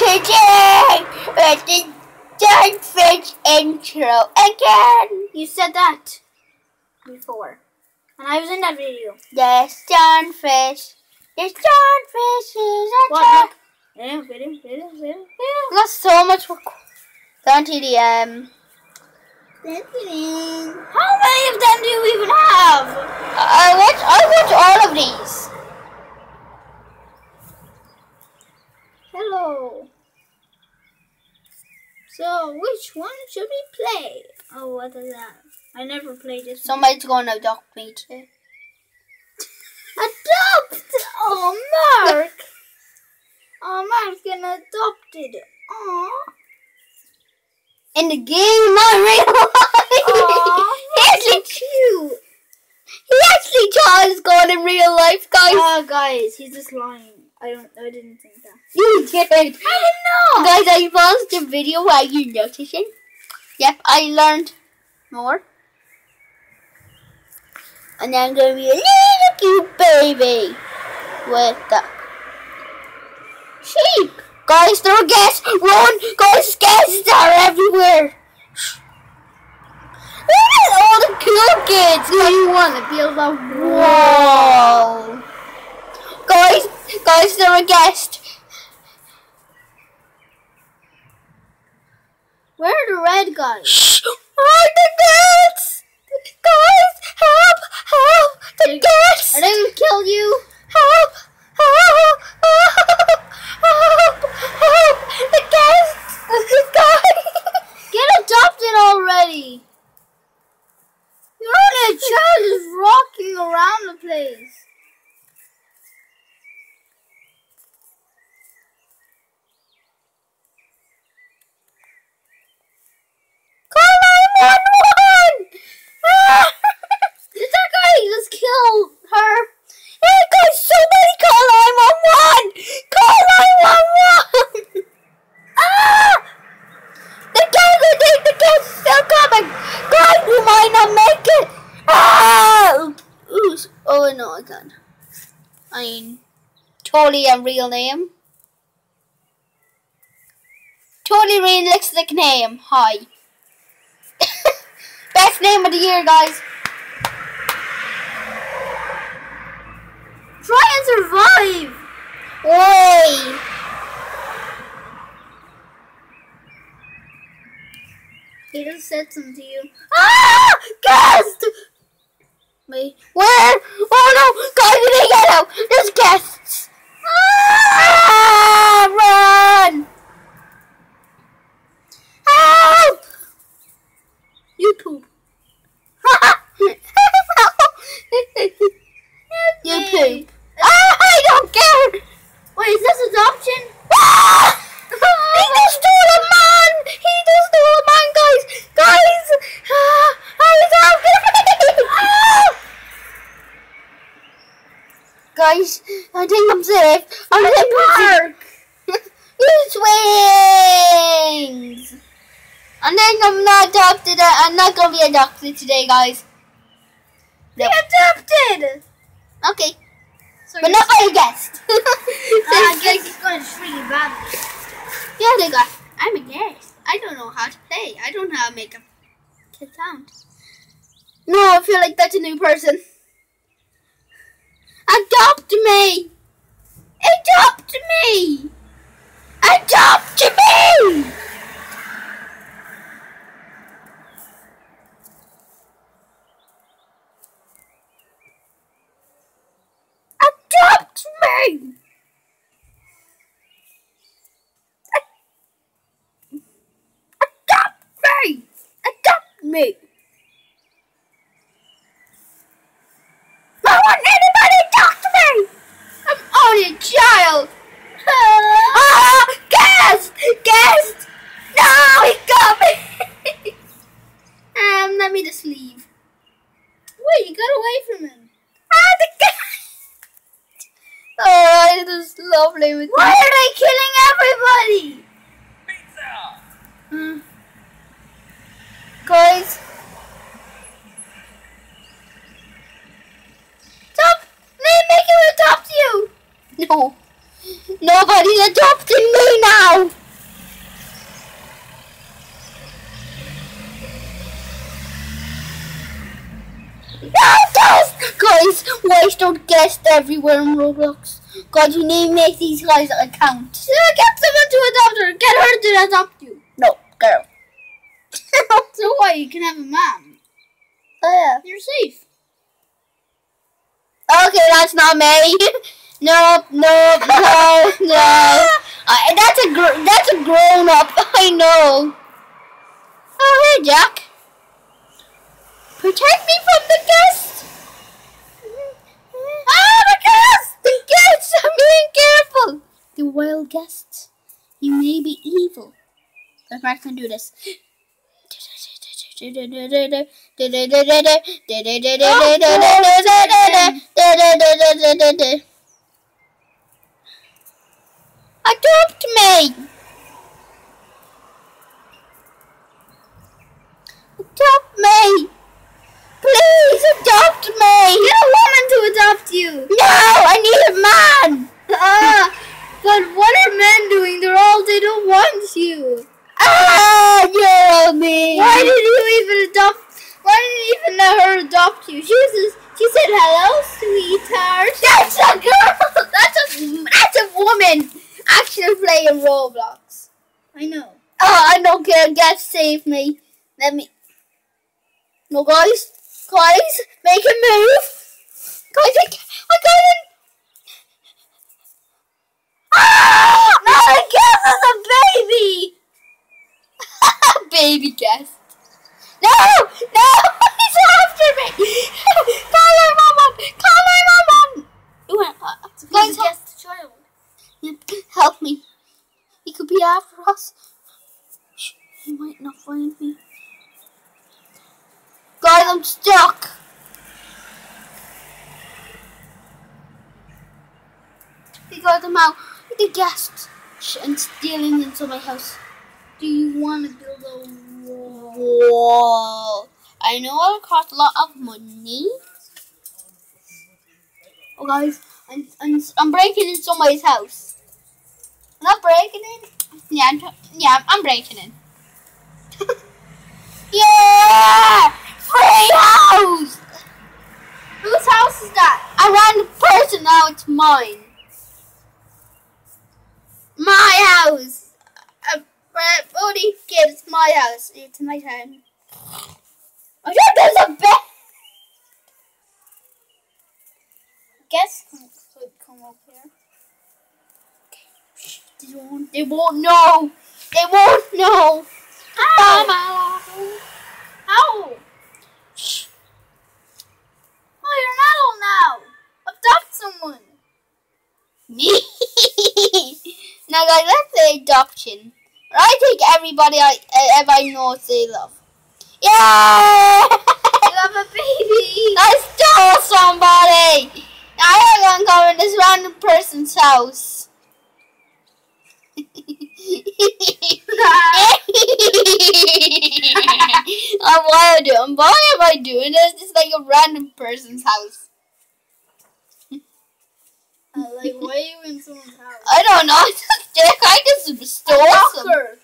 today with the Starfish intro again. You said that before. And I was in that video. The Starfish. The Starfish is a What? Look. Video, video, video. Got so much for the um. How many of them do you even have? I watch. I watch all of these. Hello. So, which one should we play? Oh, what is that? I never played this. one. Somebody's gonna adopt me too. Adopt! Oh, Mark! Oh, Mark's gonna adopt it. Aw. In the game, not real life. Aw, he actually, cute. he actually it's going in real life, guys. Oh, guys, he's just lying. I don't. I didn't think that. you did. I didn't know. Guys, I paused the video while you noticing. Yep, I learned more. And I'm gonna be a little cute baby with the sheep. Guys, there are guests. Run! Guys, guests are everywhere. Look at all the cool kids. Do you want to build a Whoa! Guys, guys, there are a guest. Where are the red guys? Shh! Oh, the guests! Guys, help! Help! The They- guests! Are they gonna kill you? Help! Help! Help! Help! Help! The guests! Guys! Get adopted already. You're only child just rocking around the place. Call 911! Ah! Did that guy kill her? Hey guys, somebody call 911! Call 911! ah! The gang, the, the, gang's still coming! Guys, we might not make it! Ah! Ooh, oh no, I can't. I mean, totally a real name. Totally realistic name. Hi. Best name of the year, guys. Try and survive. Oi! He just said something to you. Ah! Guest! Wait, where? Oh no! Guys, we need to get out! There's guests! Ah! Run! Help! You poop. you poop. Ah, I don't care! Wait, is this adoption? Ah! He just stole a man! He just stole a man, guys! Guys! Ah, I was out! Guys, I think I'm safe. I'm in the park. you swings! I think I'm not adopted. I'm not gonna be adopted today, guys. They adopted. Okay, So but you're- not by a guest. Uh, I guess it's going to really badly. Yeah, they got. I'm a guest. I don't know how to play. I don't know how to make a kid sound. No, I feel like that's a new person. Adopt me! Adopt me! Adopt me! Adopt me! Adopt me! Adopt me! let me just leave. Wait, you got away from him. Ah, the cat! Oh, I just love playing with Why me. are they killing everybody? Pizza! Hmm. Guys. Top! Me Make him adopt you! No. Nobody's adopting me now! Guys, waste our guests everywhere in Roblox. God, you need to make these guys account. Yeah, get someone to adopt her. Get her to adopt you. No, girl. so what? You can have a mom. Oh, yeah. You're safe. Okay, that's not me. No, no, no, no. Uh, that's a gr- that's a grown up. I know. Oh, hey, Jack. Protect me from the guests. Ah, the guests! The guests! I'm being careful. The wild guests. You may be evil. But Mark can do this. Adopt me! Adopt me! Please adopt me! Get a woman to adopt you. No, I need a man! Ah, but what are men doing? They're all they don't want you. Ah, Why did you even adopt? Why didn't you even let her adopt you? She was she said hello, sweetheart. That's a girl! That's a that's a woman actually playing Roblox. I know. Oh, I don't care. Guys, save me. Let me. No, guys. Guys, make a move. Guys, I, I got it. Ah! No, I it's a baby. baby guest. No, no, he's after me. Call my mama. Call my mama. You went, uh, guys, guess the child. Help me. He could be after us. He might not find me. Guys, I'm stuck. We got them out. The guests and stealing into my house. Do you want to build a wall? I know it'll cost a lot of money. Oh, guys, I'm, I'm, I'm breaking into somebody's house. I'm not breaking in. Yeah, I'm, yeah, I'm breaking in. yeah! Free house! Whose house is that? I ran the person, now it's mine. My house! Bodhi, kid, it's my house. It's my time. I think there's a bed! Guess could come up here. They won't, they won't know. They won't know. Ow! Ow! Shh. Oh, you're not now. Adopt someone. Me. now, guys, let's say adoption. I take everybody I uh, ever I know they love. Yeah! You have a baby. I stole somebody. Now I'm gonna go in this random person's house. I'm why I do. I'm why am I doing this? It's like a random person's house. Uh, like, why are you in someone's house? I don't know. I just did. I just stole Lock some. her.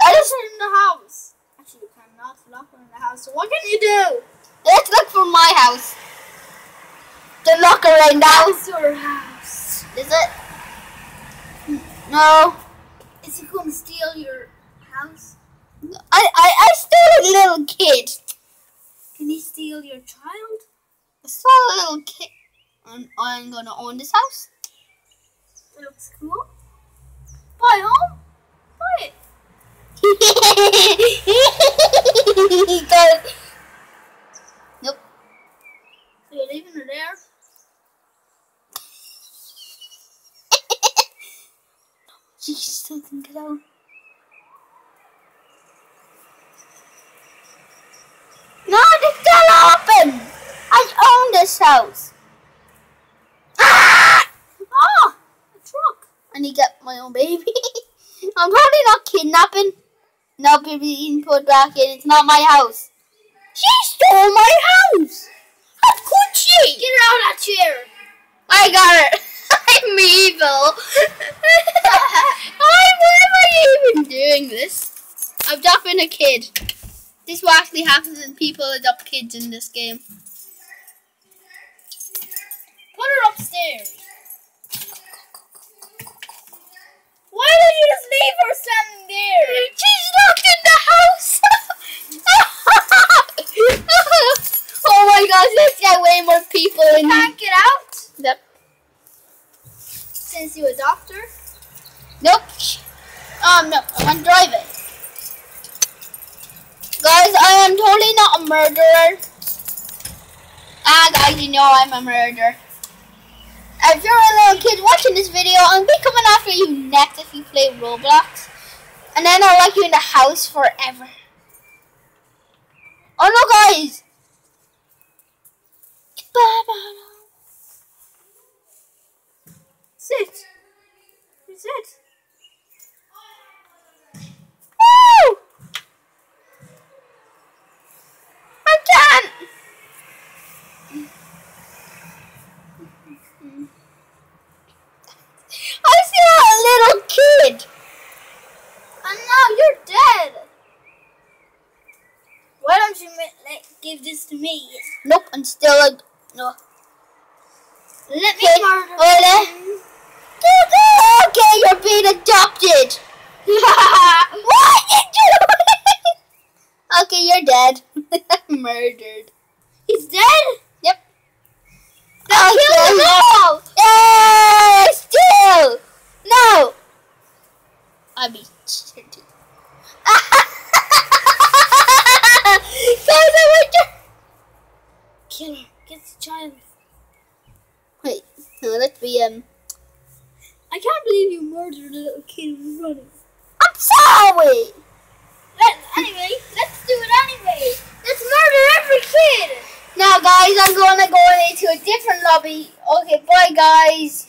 I just in the house. Actually, you cannot lock her in the house. So what can you do? let's look for my house. The locker right now. That's your house. Is it? No. Is he going to steal your house? I I I stole a little kid. Can he steal your child? I stole a little kid. And I'm gonna own this house. That looks cool. Buy home. Buy it. Because nope. So you're leaving her there? She still can get out. No, it's still open. I own this house. Ah! Ah! A I need to get my own baby. I'm probably not kidnapping. No, baby, can put back in. It's not my house. She stole my house. How could she? Get her out of that chair. I got her. I'm evil. Why am I even doing this? I'm adopting a kid. This is what actually happens when people adopt kids in this game. Put her upstairs. Why did you just leave her standing there? She's locked in the house. oh my gosh, let's get way more people in. Can't get out Yep. since you a doctor? Nope. Um, no, I want to drive it. Guys, I am totally not a murderer. Ah, guys, you know I'm a murderer. If you're a little kid watching this video, I'll be coming after you next if you play Roblox. And then I'll lock you in the house forever. Oh no, guys! Sit. Sit. Woo! I can't! I see a little kid! And now you're dead. Why don't you ma- let, give this to me? Nope, I'm still a. No. Let me Okay, murder Ola. Okay, you're being adopted! what you Okay, you're dead. Murdered. He's dead? Yep. Then kill them all. Yay! Still! No! I be cheating. Guys, I went to- Kill her. Get the child. Wait, um... I can't believe you murdered a little kid who's running. I'm sorry! Let, anyway, let's do it anyway. Let's murder every kid. Now, guys, I'm gonna go into a different lobby. Okay, bye, guys.